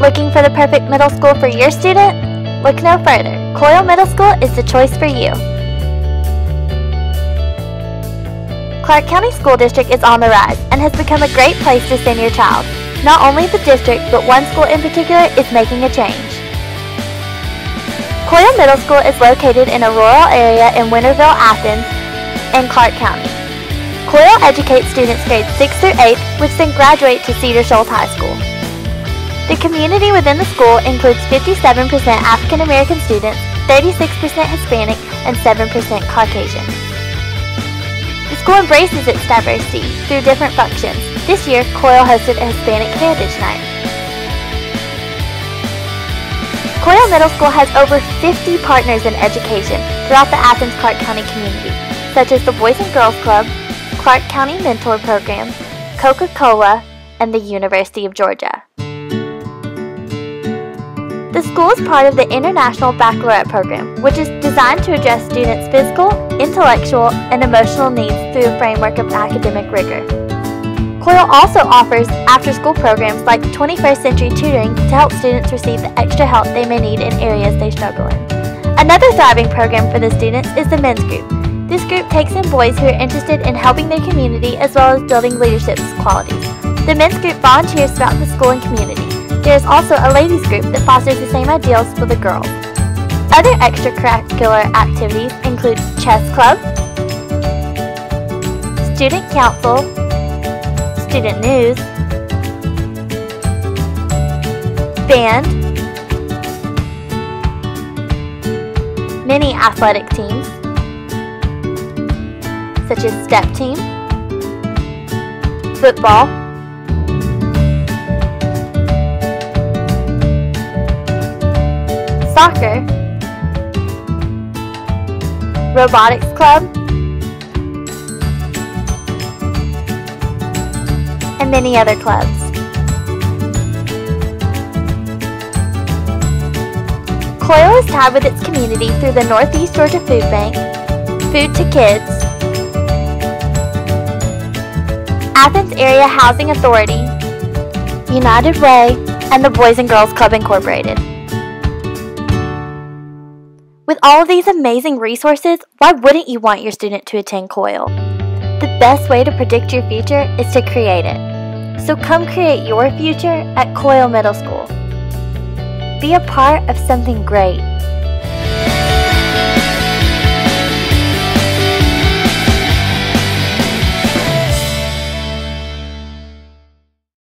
Looking for the perfect middle school for your student? Look no further. Coile Middle School is the choice for you. Clarke County School District is on the rise and has become a great place to send your child. Not only the district, but one school in particular is making a change. Coile Middle School is located in a rural area in Winterville, Athens, and Clarke County. Coile educates students grades 6 through 8, which then graduate to Cedar Shoals High School. The community within the school includes 57% African American students, 36% Hispanic, and 7% Caucasian. The school embraces its diversity through different functions. This year, Coile hosted a Hispanic Heritage Night. Coile Middle School has over 50 partners in education throughout the Athens-Clarke County community, such as the Boys and Girls Club, Clarke County Mentor Program, Coca-Cola, and the University of Georgia. The school is part of the International Baccalaureate Program, which is designed to address students' physical, intellectual, and emotional needs through a framework of academic rigor. Coile also offers after-school programs like 21st Century Tutoring to help students receive the extra help they may need in areas they struggle in. Another thriving program for the students is the Men's Group. This group takes in boys who are interested in helping their community as well as building leadership qualities. The Men's Group volunteers throughout the school and community. There is also a ladies group that fosters the same ideals for the girls. Other extracurricular activities include chess club, student council, student news, band, many athletic teams, such as step team, football, soccer, robotics club, and many other clubs. Coile is tied with its community through the Northeast Georgia Food Bank, Food to Kids, Athens Area Housing Authority, United Way, and the Boys and Girls Club Incorporated. With all of these amazing resources, why wouldn't you want your student to attend Coile? The best way to predict your future is to create it. So come create your future at Coile Middle School. Be a part of something great.